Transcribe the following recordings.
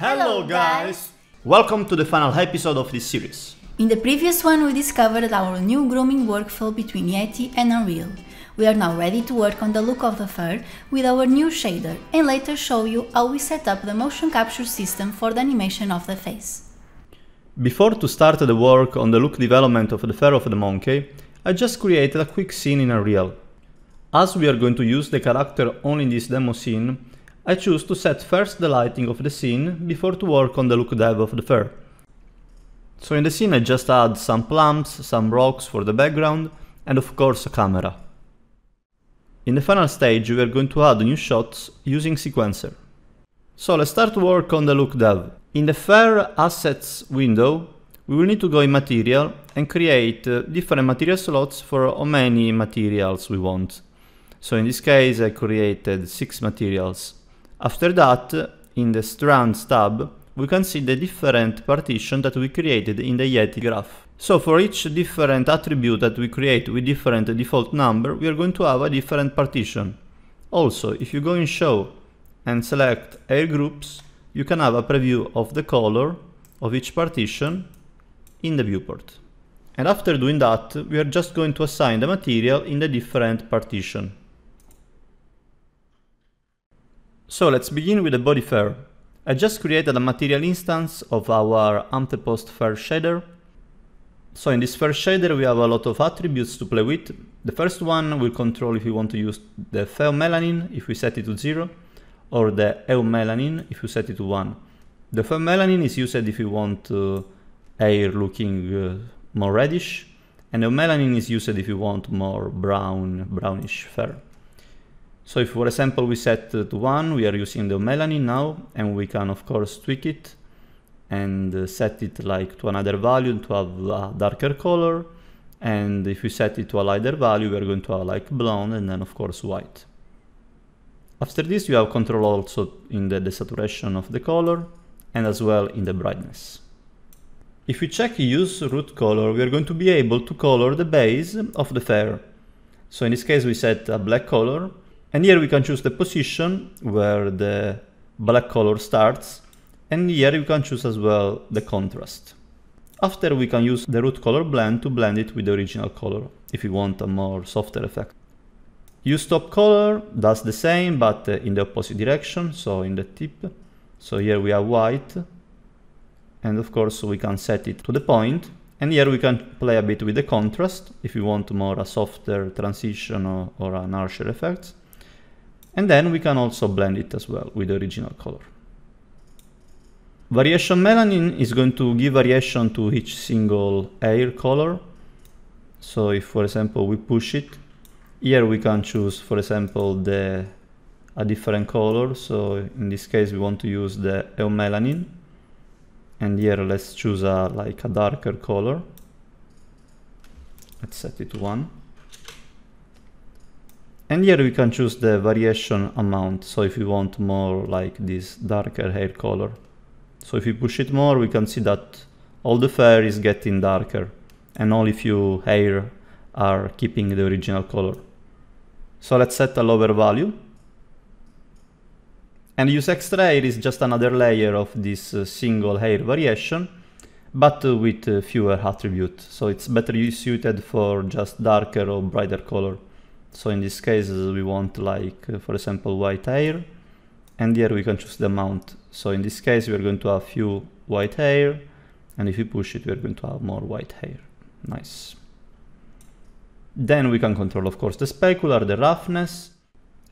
Hello guys! Welcome to the final episode of this series. In the previous one, we discovered our new grooming workflow between Yeti and Unreal. We are now ready to work on the look of the fur with our new shader and later show you how we set up the motion capture system for the animation of the face. Before to start the work on the look development of the fur of the monkey, I just created a quick scene in Unreal. As we are going to use the character only in this demo scene, I choose to set first the lighting of the scene before to work on the look dev of the fur. So in the scene I just add some plants, some rocks for the background, and of course a camera. In the final stage we are going to add new shots using Sequencer. So let's start to work on the look dev. In the Fur Assets window, we will need to go in Material and create uh, different material slots for how many materials we want. So in this case I created 6 materials. After that, in the Strands tab, we can see the different partition that we created in the Yeti graph. So for each different attribute that we create with different default number, we are going to have a different partition. Also, if you go in Show and select Hair Groups, you can have a preview of the color of each partition in the viewport. And after doing that, we are just going to assign the material in the different partition. So let's begin with the body fur. I just created a material instance of our Antepost fur shader. So in this fur shader we have a lot of attributes to play with. The first one will control if we want to use the pheomelanin if we set it to 0 or the eumelanin if we set it to 1. The pheomelanin is used if you want uh, hair looking uh, more reddish and the eumelanin is used if you want more brown, brownish fur. So if for example we set to 1, we are using the melanin now, and we can of course tweak it and uh, set it like to another value to have a darker color. And if we set it to a lighter value, we are going to have like blonde and then of course white. After this, you have control also in the desaturation of the color and as well in the brightness. If we check use root color, we are going to be able to color the base of the fur. So in this case, we set a black color and here we can choose the position where the black color starts. And here you can choose as well the contrast. After we can use the root color blend to blend it with the original color, if you want a more softer effect. Use top color does the same, but uh, in the opposite direction, so in the tip. So here we have white. And of course we can set it to the point. And here we can play a bit with the contrast, if you want more a softer transition or, or an harsher effect. And then we can also blend it as well with the original color. Variation melanin is going to give variation to each single hair color. So if, for example, we push it, here we can choose, for example, the a different color. So in this case, we want to use the eumelanin. And here let's choose a like a darker color. Let's set it to one. And here we can choose the variation amount. So if we want more like this darker hair color. So if we push it more, we can see that all the fur is getting darker and only few hair are keeping the original color. So let's set a lower value. And use extra hair is just another layer of this uh, single hair variation, but uh, with uh, fewer attributes. So it's better suited for just darker or brighter color. So in this case, we want like, uh, for example, white hair. And here we can choose the amount. So in this case, we're going to have few white hair. And if we push it, we're going to have more white hair. Nice. Then we can control, of course, the specular, the roughness.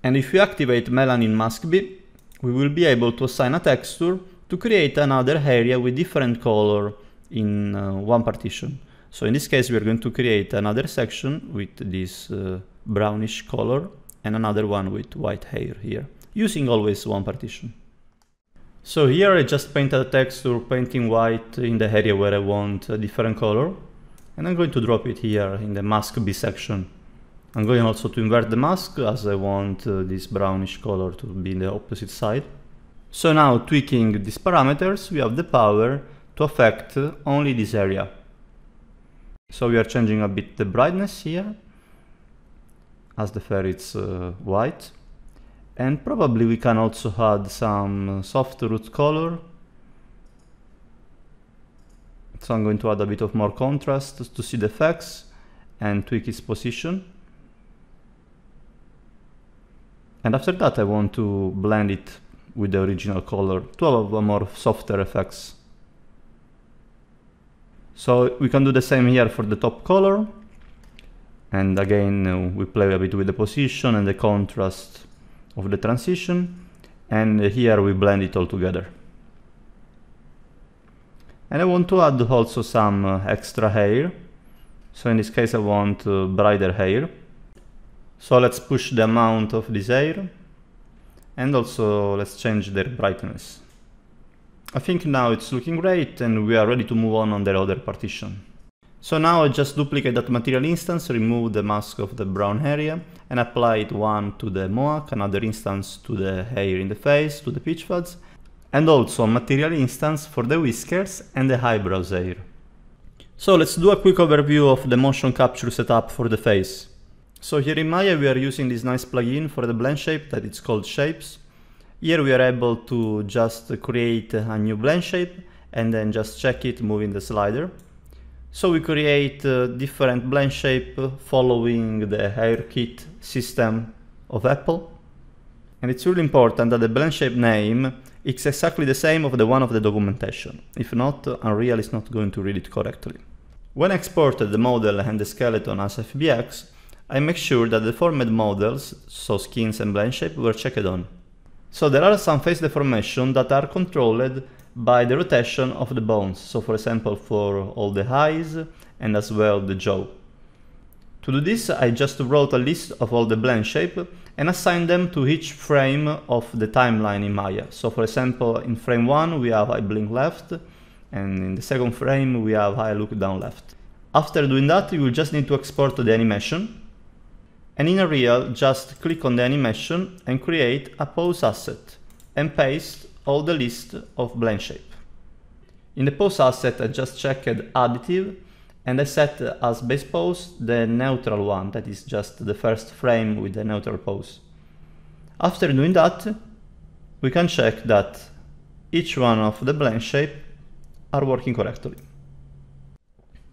And if we activate melanin mask B, we will be able to assign a texture to create another area with different color in uh, one partition. So in this case, we're going to create another section with this uh, brownish color and another one with white hair here, using always one partition. So here I just painted a texture painting white in the area where I want a different color. And I'm going to drop it here in the mask B section. I'm going also to invert the mask as I want uh, this brownish color to be in the opposite side. So now tweaking these parameters, we have the power to affect only this area. So we are changing a bit the brightness here as the fur is uh, white. And probably we can also add some soft root color So I'm going to add a bit of more contrast to see the effects and tweak its position. And after that I want to blend it with the original color to have a more softer effects. So we can do the same here for the top color. And again, uh, we play a bit with the position and the contrast of the transition. And here we blend it all together. And I want to add also some uh, extra hair. So in this case I want uh, brighter hair. So let's push the amount of this hair. And also let's change their brightness. I think now it's looking great and we are ready to move on on the other partition. So now I just duplicate that material instance, remove the mask of the brown area and apply it one to the mohawk, another instance to the hair in the face, to the peach fuzz, and also a material instance for the whiskers and the eyebrows hair. So let's do a quick overview of the motion capture setup for the face. So here in Maya we are using this nice plugin for the blend shape that it's called Shapes. Here we are able to just create a new blend shape and then just check it moving the slider. So we create a different blend shape following the ARKit system of Apple. And it's really important that the blend shape name is exactly the same of the one of the documentation. If not, Unreal is not going to read it correctly. When I exported the model and the skeleton as FBX, I make sure that the formed models, so skins and blend shape, were checked on. So there are some face deformation that are controlled by the rotation of the bones, so for example for all the eyes and as well the jaw. To do this I just wrote a list of all the blend shape and assigned them to each frame of the timeline in Maya. So for example in frame 1 we have eye blink left and in the second frame we have eye look down left. After doing that you will just need to export the animation and in Unreal, just click on the animation and create a pose asset and paste all the list of blend shape. In the pose asset, I just checked additive and I set as base pose the neutral one, that is just the first frame with the neutral pose. After doing that, we can check that each one of the blend shape are working correctly.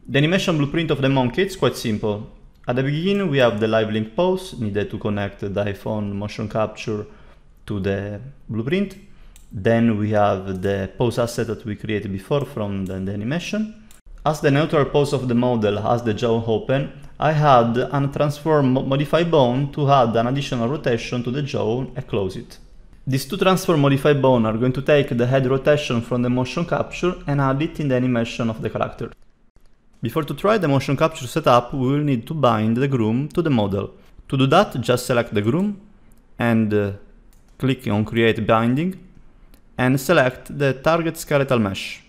The animation blueprint of the monkey is quite simple. At the beginning we have the live link pose needed to connect the iPhone motion capture to the blueprint. Then we have the pose asset that we created before from the, the animation. As the neutral pose of the model has the jaw open, I had a transform modify bone to add an additional rotation to the jaw and close it. These two transform modify bone are going to take the head rotation from the motion capture and add it in the animation of the character. Before to try the motion capture setup, we will need to bind the groom to the model. To do that, just select the groom and uh, click on create binding and select the target skeletal mesh.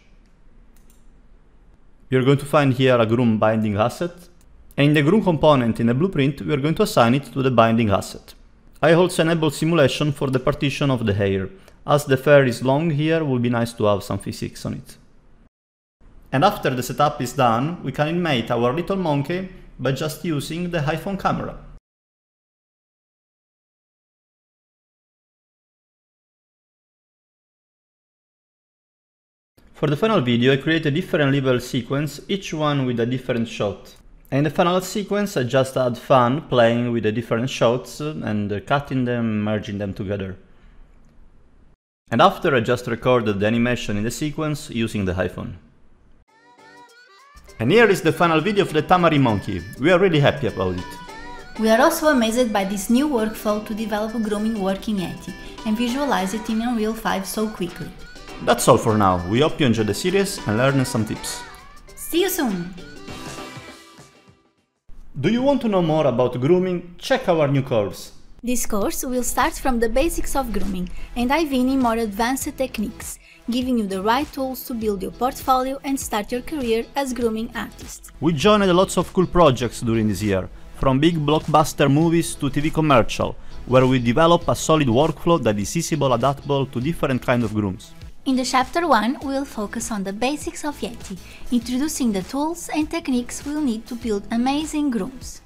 You're going to find here a groom binding asset and in the groom component in the blueprint we are going to assign it to the binding asset. I also enable simulation for the partition of the hair. As the fur is long here, would be nice to have some physics on it. And after the setup is done, we can animate our little monkey by just using the iPhone camera. For the final video I created a different level sequence, each one with a different shot. In the final sequence I just had fun playing with the different shots and cutting them, merging them together. And after I just recorded the animation in the sequence using the iPhone. And here is the final video of the Tamarin Monkey. We are really happy about it. We are also amazed by this new workflow to develop a grooming work in Yeti and visualize it in Unreal 5 so quickly. That's all for now. We hope you enjoyed the series and learned some tips. See you soon! Do you want to know more about grooming? Check our new course. This course will start from the basics of grooming and dive in in more advanced techniques giving you the right tools to build your portfolio and start your career as grooming artist. We joined lots of cool projects during this year, from big blockbuster movies to TV commercial, where we develop a solid workflow that is easily adaptable to different kind of grooms. In the chapter 1, we'll focus on the basics of Yeti, introducing the tools and techniques we'll need to build amazing grooms.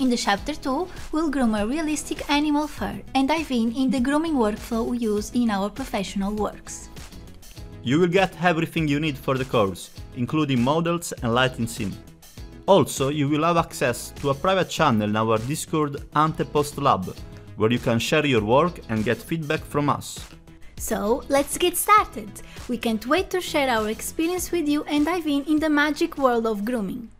In the chapter 2, we'll groom a realistic animal fur and dive in in the grooming workflow we use in our professional works. You will get everything you need for the course, including models and lighting sim. Also, you will have access to a private channel in our Discord Antepost Lab, where you can share your work and get feedback from us. So, let's get started! We can't wait to share our experience with you and dive in in the magic world of grooming.